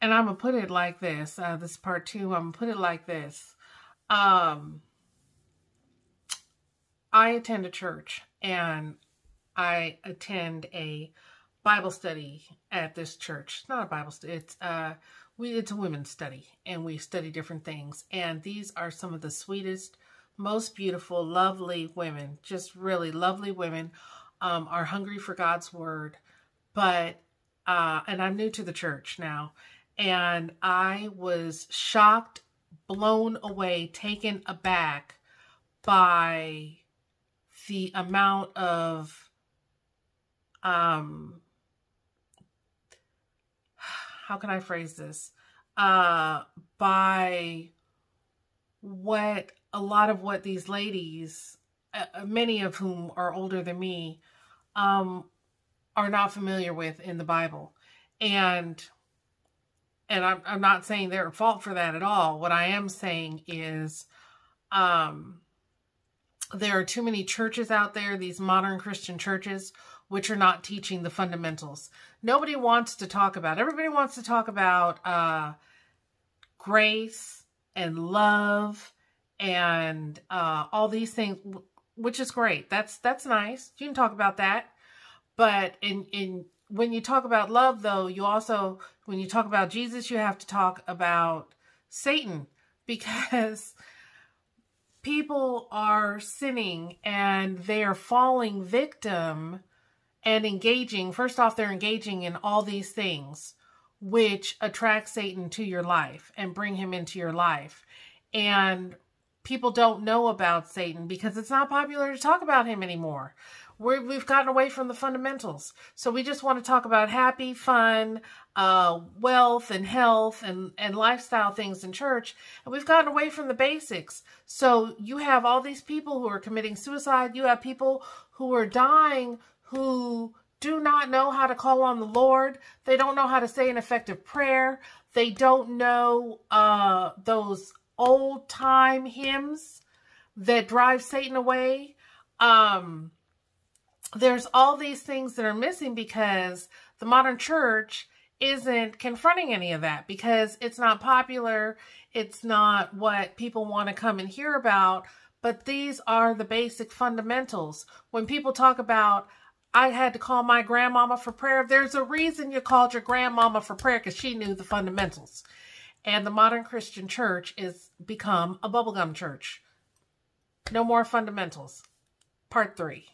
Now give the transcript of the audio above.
and I'm going to put it like this. Uh, this part two, I'm going to put it like this. Um, I attend a church and I attend a Bible study at this church. It's not a Bible study. It's uh we it's a women's study and we study different things. And these are some of the sweetest, most beautiful, lovely women, just really lovely women, um, are hungry for God's word. But uh and I'm new to the church now. And I was shocked, blown away, taken aback by the amount of um how can I phrase this? Uh, by what a lot of what these ladies, uh, uh, many of whom are older than me, um, are not familiar with in the Bible. And and I'm, I'm not saying they're at fault for that at all. What I am saying is um, there are too many churches out there, these modern Christian churches, which are not teaching the fundamentals. Nobody wants to talk about, everybody wants to talk about uh, grace and love and uh, all these things, which is great. That's that's nice. You can talk about that. But in in when you talk about love, though, you also when you talk about Jesus, you have to talk about Satan because people are sinning and they are falling victim and engaging, first off, they're engaging in all these things which attract Satan to your life and bring him into your life. And people don't know about Satan because it's not popular to talk about him anymore. we have gotten away from the fundamentals. So we just want to talk about happy, fun, uh, wealth and health and, and lifestyle things in church. And we've gotten away from the basics. So you have all these people who are committing suicide. You have people who are dying who do not know how to call on the Lord. They don't know how to say an effective prayer. They don't know uh, those old time hymns that drive Satan away. Um, there's all these things that are missing because the modern church isn't confronting any of that because it's not popular. It's not what people want to come and hear about. But these are the basic fundamentals. When people talk about, I had to call my grandmama for prayer. There's a reason you called your grandmama for prayer because she knew the fundamentals. And the modern Christian church is become a bubblegum church. No more fundamentals. Part three.